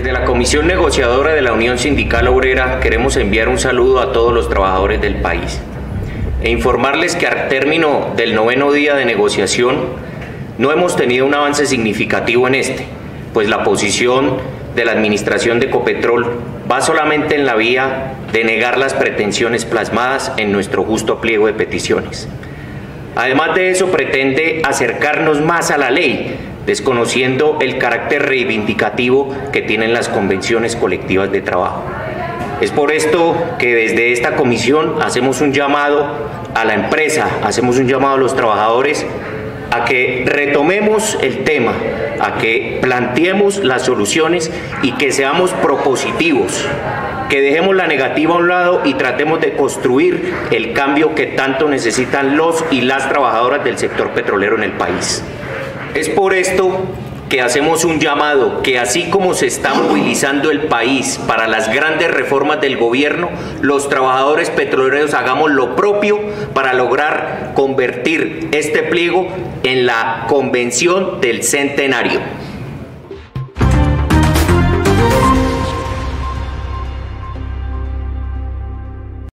Desde la Comisión Negociadora de la Unión Sindical Obrera queremos enviar un saludo a todos los trabajadores del país e informarles que al término del noveno día de negociación no hemos tenido un avance significativo en este, pues la posición de la administración de Ecopetrol va solamente en la vía de negar las pretensiones plasmadas en nuestro justo pliego de peticiones. Además de eso, pretende acercarnos más a la ley, desconociendo el carácter reivindicativo que tienen las convenciones colectivas de trabajo. Es por esto que desde esta comisión hacemos un llamado a la empresa, hacemos un llamado a los trabajadores a que retomemos el tema, a que planteemos las soluciones y que seamos propositivos, que dejemos la negativa a un lado y tratemos de construir el cambio que tanto necesitan los y las trabajadoras del sector petrolero en el país. Es por esto que hacemos un llamado que así como se está movilizando el país para las grandes reformas del gobierno, los trabajadores petroleros hagamos lo propio para lograr convertir este pliego en la convención del centenario.